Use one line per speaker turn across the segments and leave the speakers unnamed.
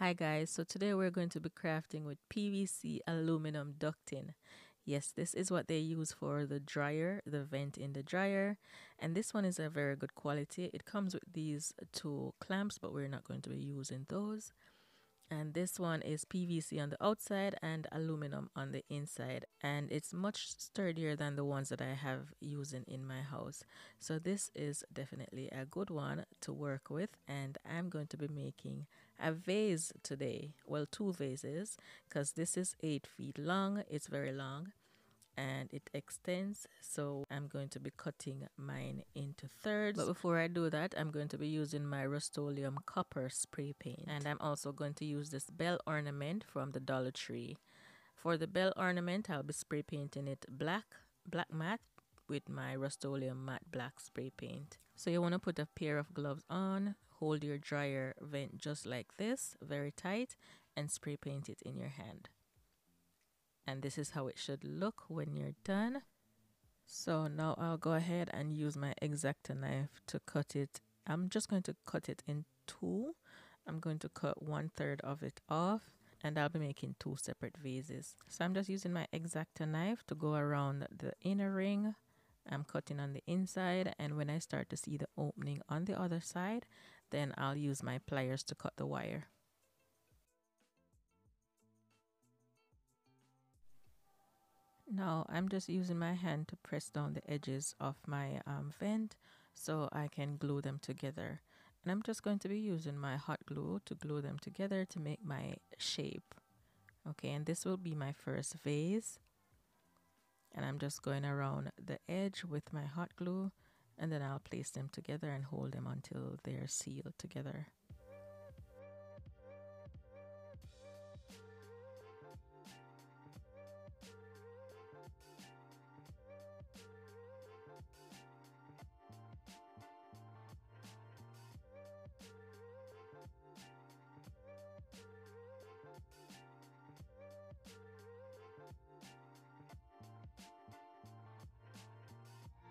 Hi guys, so today we're going to be crafting with PVC aluminum ducting. Yes, this is what they use for the dryer, the vent in the dryer. And this one is a very good quality. It comes with these two clamps, but we're not going to be using those and this one is PVC on the outside and aluminum on the inside and it's much sturdier than the ones that I have using in my house. So this is definitely a good one to work with and I'm going to be making a vase today. Well two vases because this is eight feet long. It's very long and it extends. So I'm going to be cutting mine into thirds. But before I do that I'm going to be using my Rust-Oleum copper spray paint. And I'm also going to use this bell ornament from the Dollar Tree. For the bell ornament I'll be spray painting it black black matte with my Rust-Oleum matte black spray paint. So you want to put a pair of gloves on hold your dryer vent just like this very tight and spray paint it in your hand and this is how it should look when you're done. So now I'll go ahead and use my X-Acto knife to cut it. I'm just going to cut it in two. I'm going to cut one third of it off and I'll be making two separate vases. So I'm just using my X-Acto knife to go around the inner ring. I'm cutting on the inside and when I start to see the opening on the other side then I'll use my pliers to cut the wire Now I'm just using my hand to press down the edges of my um, vent so I can glue them together. And I'm just going to be using my hot glue to glue them together to make my shape. Okay, and this will be my first vase. And I'm just going around the edge with my hot glue and then I'll place them together and hold them until they're sealed together.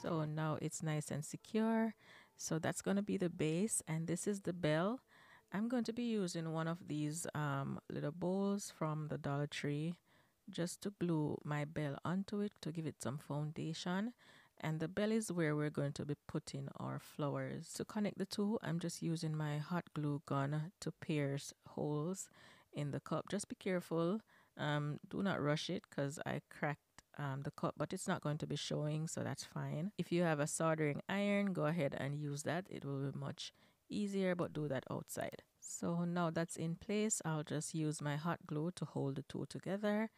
So now it's nice and secure. So that's going to be the base and this is the bell. I'm going to be using one of these um, little bowls from the Dollar Tree just to glue my bell onto it to give it some foundation and the bell is where we're going to be putting our flowers. To connect the two, I'm just using my hot glue gun to pierce holes in the cup. Just be careful. Um, do not rush it because I cracked um, the cup but it's not going to be showing so that's fine. If you have a soldering iron go ahead and use that. It will be much easier but do that outside. So now that's in place I'll just use my hot glue to hold the two together.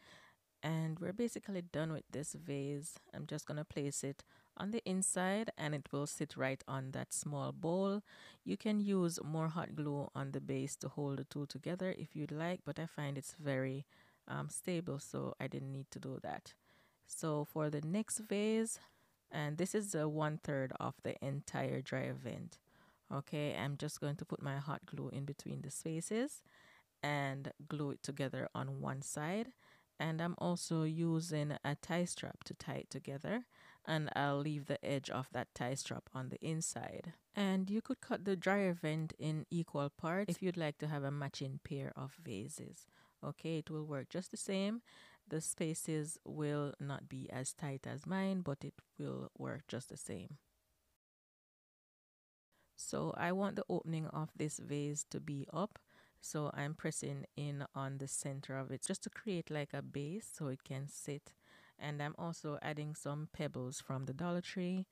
And we're basically done with this vase. I'm just gonna place it on the inside and it will sit right on that small bowl. You can use more hot glue on the base to hold the two together if you'd like but I find it's very um, stable so I didn't need to do that so for the next vase, and this is the one third of the entire dry vent. Okay, I'm just going to put my hot glue in between the spaces and glue it together on one side. And I'm also using a tie strap to tie it together and I'll leave the edge of that tie strap on the inside. And you could cut the dryer vent in equal parts if you'd like to have a matching pair of vases. Okay, it will work just the same the spaces will not be as tight as mine, but it will work just the same. So I want the opening of this vase to be up. So I'm pressing in on the center of it just to create like a base so it can sit. And I'm also adding some pebbles from the Dollar Tree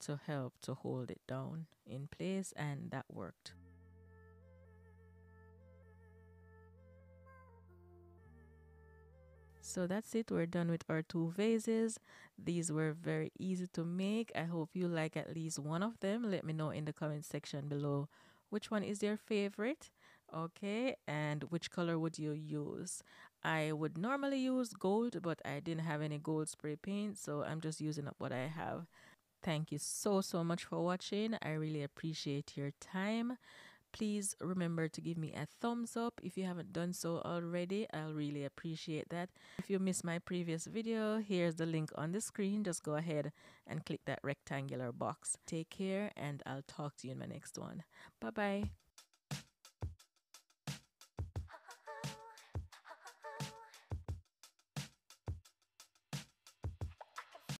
to help to hold it down in place and that worked. So that's it. We're done with our two vases. These were very easy to make. I hope you like at least one of them. Let me know in the comment section below which one is your favorite. Okay, and which color would you use? I would normally use gold, but I didn't have any gold spray paint, so I'm just using up what I have. Thank you so, so much for watching. I really appreciate your time please remember to give me a thumbs up if you haven't done so already. I'll really appreciate that. If you missed my previous video here's the link on the screen. Just go ahead and click that rectangular box. Take care and i'll talk to you in my next one. Bye bye